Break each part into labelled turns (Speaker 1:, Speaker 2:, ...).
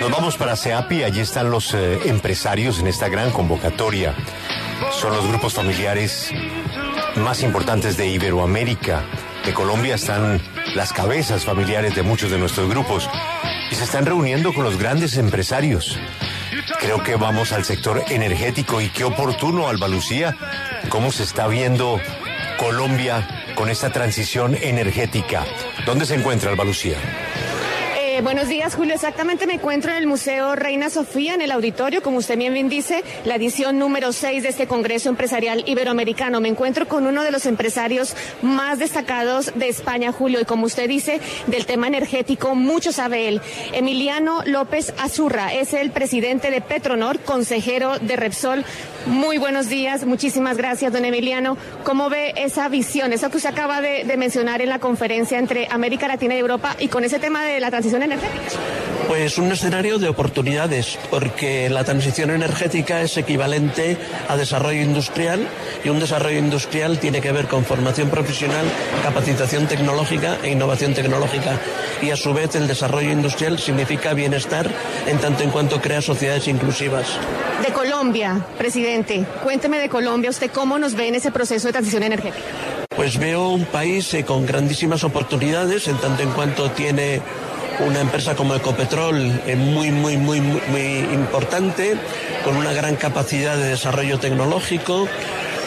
Speaker 1: Nos vamos para CEAPI, allí están los eh, empresarios en esta gran convocatoria. Son los grupos familiares más importantes de Iberoamérica. De Colombia están las cabezas familiares de muchos de nuestros grupos y se están reuniendo con los grandes empresarios. Creo que vamos al sector energético y qué oportuno, Alba Lucía, cómo se está viendo Colombia con esta transición energética. ¿Dónde se encuentra Alba Lucía?
Speaker 2: Buenos días, Julio. Exactamente me encuentro en el Museo Reina Sofía, en el auditorio, como usted bien dice, la edición número 6 de este Congreso Empresarial Iberoamericano. Me encuentro con uno de los empresarios más destacados de España, Julio, y como usted dice, del tema energético, mucho sabe él. Emiliano López Azurra es el presidente de Petronor, consejero de Repsol. Muy buenos días, muchísimas gracias, don Emiliano. ¿Cómo ve esa visión, eso que usted acaba de, de mencionar en la conferencia entre América Latina y Europa y con ese tema de la transición energética?
Speaker 3: Pues un escenario de oportunidades, porque la transición energética es equivalente a desarrollo industrial y un desarrollo industrial tiene que ver con formación profesional, capacitación tecnológica e innovación tecnológica. Y a su vez el desarrollo industrial significa bienestar en tanto en cuanto crea sociedades inclusivas.
Speaker 2: De Colombia, presidente, cuénteme de Colombia, ¿usted cómo nos ve en ese proceso de transición energética?
Speaker 3: Pues veo un país eh, con grandísimas oportunidades en tanto en cuanto tiene una empresa como Ecopetrol es muy, muy, muy, muy importante, con una gran capacidad de desarrollo tecnológico,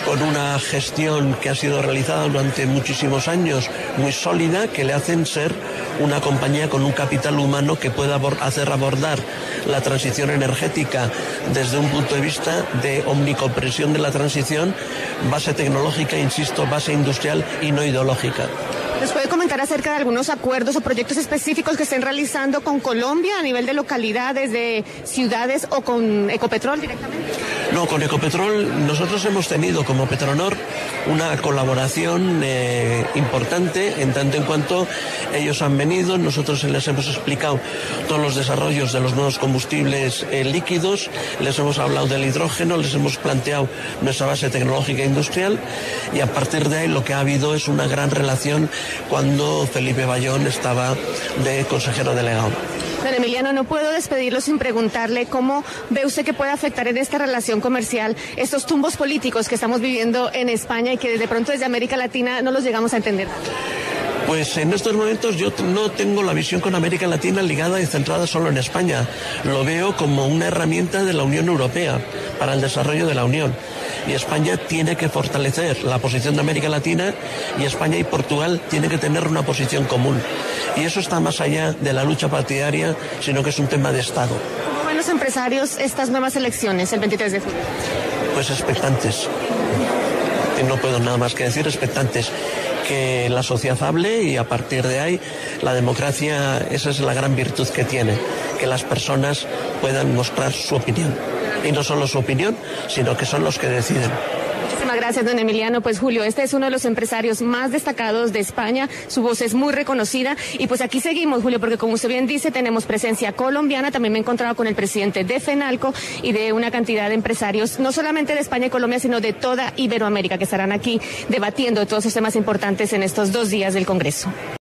Speaker 3: con una gestión que ha sido realizada durante muchísimos años muy sólida, que le hacen ser una compañía con un capital humano que pueda hacer abordar la transición energética desde un punto de vista de omnicompresión de la transición, base tecnológica, insisto, base industrial y no ideológica.
Speaker 2: ¿Nos puede comentar acerca de algunos acuerdos o proyectos específicos que estén realizando con Colombia a nivel de localidades, de ciudades o con Ecopetrol directamente?
Speaker 3: No, con Ecopetrol nosotros hemos tenido como Petronor una colaboración eh, importante en tanto en cuanto ellos han venido, nosotros les hemos explicado todos los desarrollos de los nuevos combustibles eh, líquidos, les hemos hablado del hidrógeno, les hemos planteado nuestra base tecnológica e industrial y a partir de ahí lo que ha habido es una gran relación cuando Felipe Bayón estaba de consejero delegado.
Speaker 2: Don Emiliano, no puedo despedirlo sin preguntarle cómo ve usted que puede afectar en esta relación comercial estos tumbos políticos que estamos viviendo en España y que de pronto desde América Latina no los llegamos a entender.
Speaker 3: Pues en estos momentos yo no tengo la visión con América Latina ligada y centrada solo en España. Lo veo como una herramienta de la Unión Europea para el desarrollo de la Unión. Y España tiene que fortalecer la posición de América Latina y España y Portugal tienen que tener una posición común. Y eso está más allá de la lucha partidaria, sino que es un tema de Estado.
Speaker 2: ¿Cómo ven los empresarios estas nuevas elecciones el 23 de julio?
Speaker 3: Pues expectantes. No puedo nada más que decir expectantes que la sociedad hable y a partir de ahí la democracia, esa es la gran virtud que tiene, que las personas puedan mostrar su opinión. Y no solo su opinión, sino que son los que deciden.
Speaker 2: Muchísimas gracias, don Emiliano. Pues Julio, este es uno de los empresarios más destacados de España. Su voz es muy reconocida. Y pues aquí seguimos, Julio, porque como usted bien dice, tenemos presencia colombiana. También me he encontrado con el presidente de FENALCO y de una cantidad de empresarios, no solamente de España y Colombia, sino de toda Iberoamérica, que estarán aquí debatiendo todos esos temas importantes en estos dos días del Congreso.